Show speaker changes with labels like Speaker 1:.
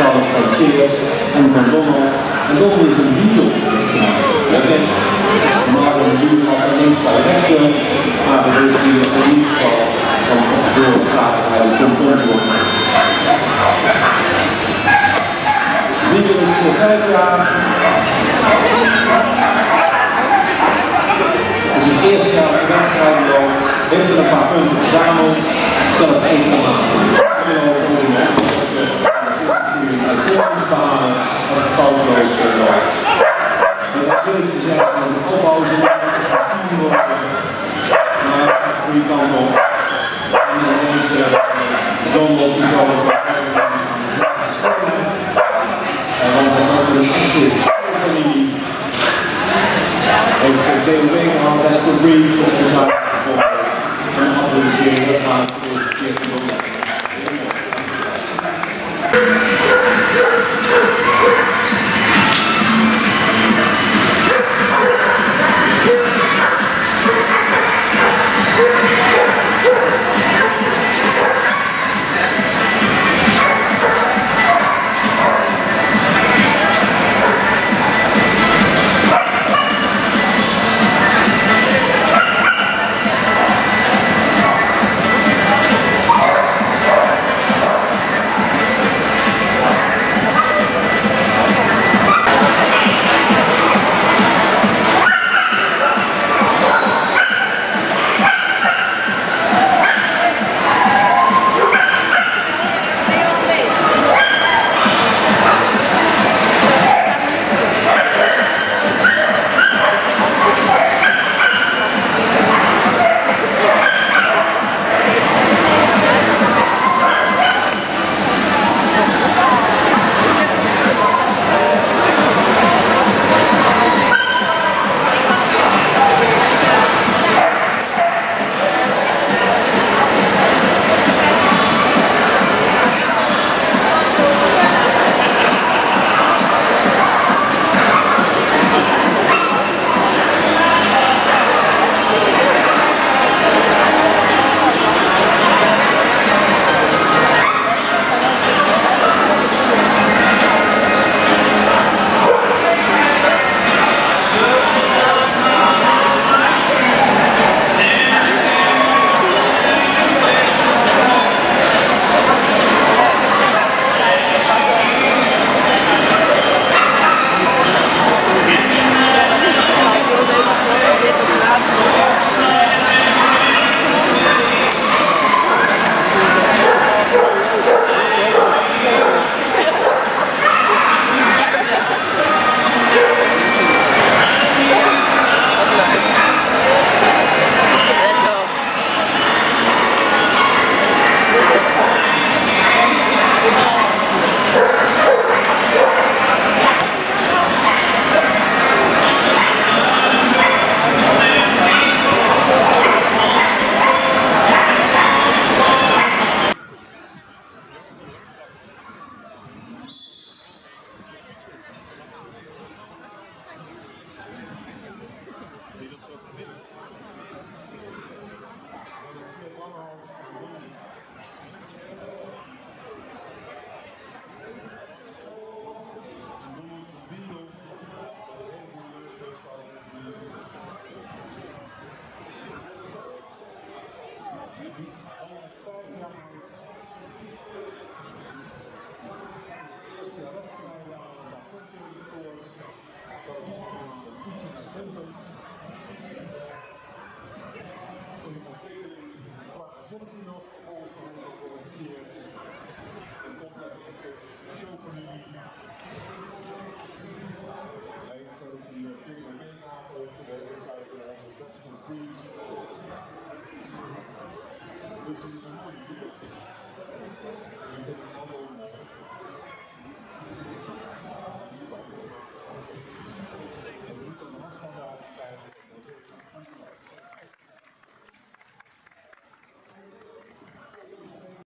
Speaker 1: de schouders van Cheers en van Donald. En Donald is een mensen. Dat is we maken een wiel van links naar rechts wil. Maar deze wiel is in ieder geval van tevoren staat bij de Tom Tom Wiel is eh, vijf jaar. is het eerste jaar de wedstrijd loopt, heeft er een paar punten verzameld, zelfs één keer behalen als het foutloos loopt. Het had kunnen zeggen dat de opbouw zo tien worden, maar de goede kant op. En dan deze is wel wat want het had een echte familie heeft de BMW gehad, best een brief op de zaak. En dan we serie dat gaat deze keer te 行ってみて。